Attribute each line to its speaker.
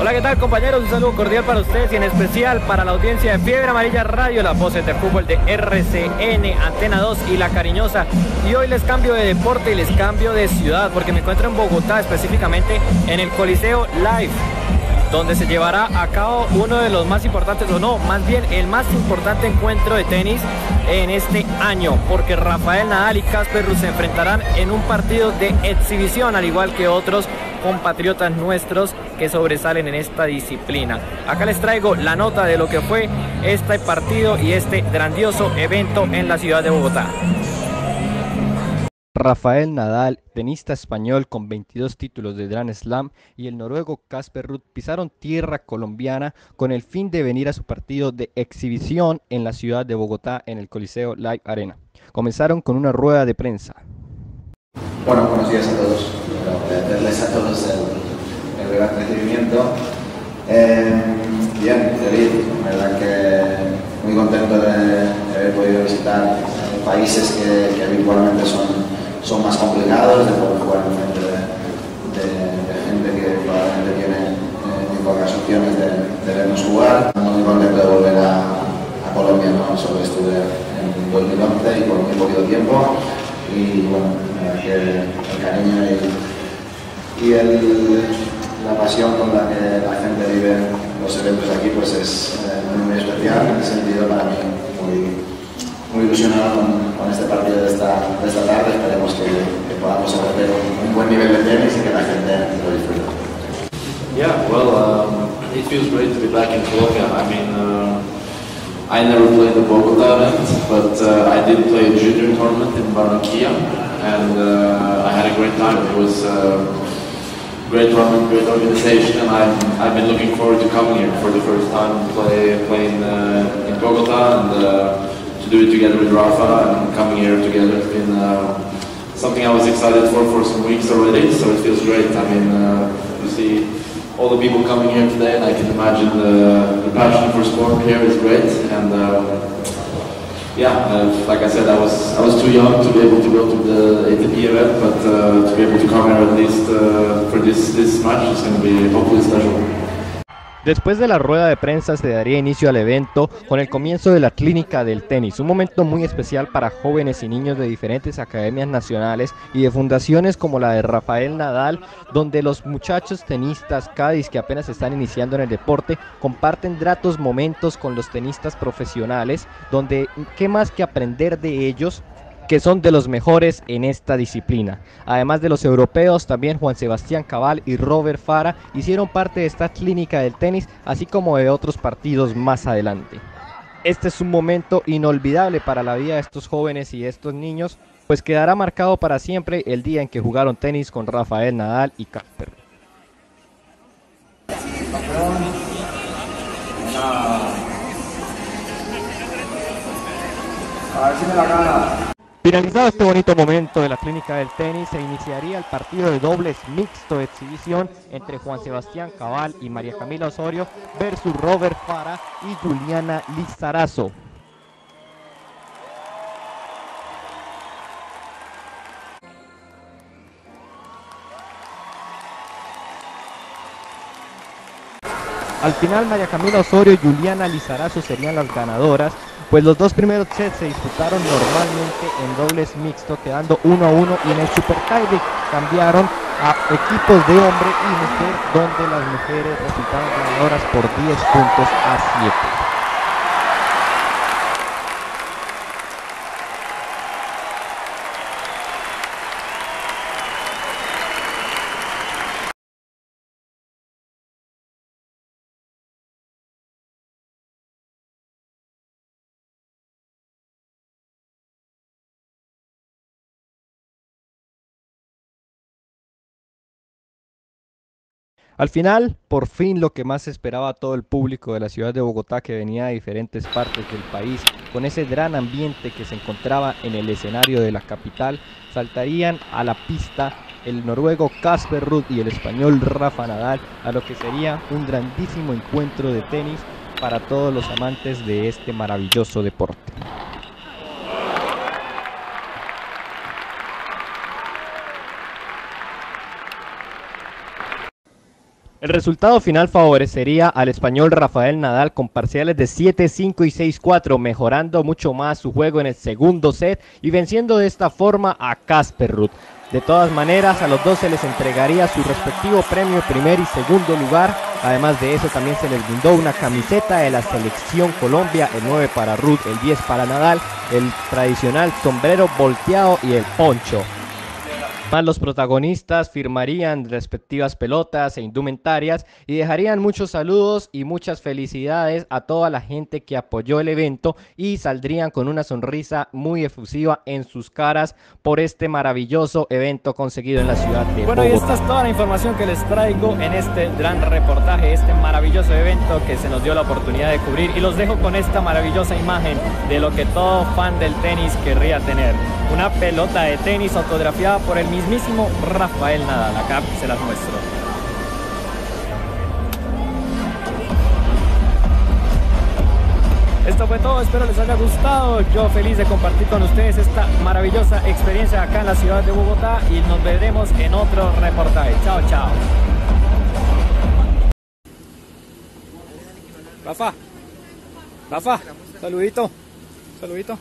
Speaker 1: Hola, ¿qué tal compañeros? Un saludo cordial para ustedes y en especial para la audiencia de Fiebre Amarilla Radio, las voces de fútbol de RCN, Antena 2 y La Cariñosa. Y hoy les cambio de deporte y les cambio de ciudad porque me encuentro en Bogotá, específicamente en el Coliseo Live donde se llevará a cabo uno de los más importantes, o no, más bien el más importante encuentro de tenis en este año, porque Rafael Nadal y Casper Ruud se enfrentarán en un partido de exhibición, al igual que otros compatriotas nuestros que sobresalen en esta disciplina. Acá les traigo la nota de lo que fue este partido y este grandioso evento en la ciudad de Bogotá.
Speaker 2: Rafael Nadal, tenista español con 22 títulos de Grand Slam, y el noruego Casper Ruud pisaron tierra colombiana con el fin de venir a su partido de exhibición en la ciudad de Bogotá en el Coliseo Live Arena. Comenzaron con una rueda de prensa.
Speaker 3: Bueno, buenos días a todos. Agradecerles a todos el, gran recibimiento. Eh, bien, feliz, la verdad que muy contento de, haber podido visitar países que, habitualmente son son más complicados, de poder jugar en frente de, gente que probablemente tiene eh, pocas opciones de, vernos jugar. Muy contento de volver a, a Colombia, ¿no? solo estuve en 2011 y por muy poquito tiempo y bueno, que el cariño y, y el, la pasión con la que la gente vive los eventos aquí pues es eh, muy, muy especial en ese sentido para mí muy, muy ilusionado con, con, este partido de esta, de esta tarde. Esperemos que, que podamos ofrecer un, un, buen nivel de tenis y que la gente lo disfrute.
Speaker 4: Yeah, well, um, it feels great to be back in Colombia. I mean, uh, I never played the Bogota event, but uh, I did play a junior tournament in Barranquilla, and uh, I had a great time. It was a great tournament, great organization, and I've, I've been looking forward to coming here for the first time, to play playing uh, in Bogota, and uh, to do it together with Rafa and coming here together. It's been uh, something I was excited for for some weeks already, so it feels great. I mean, uh, you see all the people coming here today, and I can imagine the, the passion for sport here is great. And uh, yeah, uh, like I said, I was I was too young to be able to go to the ATP event, but uh, to be able to come here at least uh, for this this match is going to be hopefully special.
Speaker 2: Después de la rueda de prensa se daría inicio al evento con el comienzo de la clínica del tenis, un momento muy especial para jóvenes y niños de diferentes academias nacionales y de fundaciones como la de Rafael Nadal, donde los muchachos tenistas Cádiz que apenas están iniciando en el deporte comparten gratos momentos con los tenistas profesionales, donde qué más que aprender de ellos que son de los mejores en esta disciplina. Además de los europeos, también Juan Sebastián Cabal y Robert Fara hicieron parte de esta clínica del tenis, así como de otros partidos más adelante. Este es un momento inolvidable para la vida de estos jóvenes y de estos niños, pues quedará marcado para siempre el día en que jugaron tenis con Rafael Nadal y Casper.
Speaker 3: A ver si me la gana.
Speaker 2: Finalizado este bonito momento de la clínica del tenis, se iniciaría el partido de dobles mixto de exhibición entre Juan Sebastián Cabal y María Camila Osorio versus Robert Fara y Juliana Lizarazo. Al final María Camila Osorio y Juliana Lizarazo serían las ganadoras, pues los dos primeros sets se disputaron normalmente en dobles mixto, quedando uno a uno y en el Super Tiebreak cambiaron a equipos de hombre y mujer, donde las mujeres resultaron ganadoras por 10 puntos a 7. Al final, por fin lo que más esperaba todo el público de la ciudad de Bogotá que venía de diferentes partes del país, con ese gran ambiente que se encontraba en el escenario de la capital, saltarían a la pista el noruego Casper Ruud y el español Rafa Nadal a lo que sería un grandísimo encuentro de tenis para todos los amantes de este maravilloso deporte. El resultado final favorecería al español Rafael Nadal con parciales de 7-5 y 6-4, mejorando mucho más su juego en el segundo set y venciendo de esta forma a Casper Ruth. De todas maneras, a los dos se les entregaría su respectivo premio primer y segundo lugar. Además de eso, también se les brindó una camiseta de la selección Colombia, el 9 para Ruth, el 10 para Nadal, el tradicional sombrero volteado y el poncho. Más los protagonistas firmarían respectivas pelotas e indumentarias y dejarían muchos saludos y muchas felicidades a toda la gente que apoyó el evento y saldrían con una sonrisa muy efusiva en sus caras por este maravilloso evento conseguido en la ciudad de
Speaker 1: Bueno, y esta es toda la información que les traigo en este gran reportaje, este maravilloso evento que se nos dio la oportunidad de cubrir y los dejo con esta maravillosa imagen de lo que todo fan del tenis querría tener. Una pelota de tenis autografiada por el mismísimo Rafael Nadal. Acá se las muestro. Esto fue todo, espero les haya gustado. Yo feliz de compartir con ustedes esta maravillosa experiencia acá en la ciudad de Bogotá y nos veremos en otro reportaje. Chao, chao. Rafa, Rafa, saludito, saludito.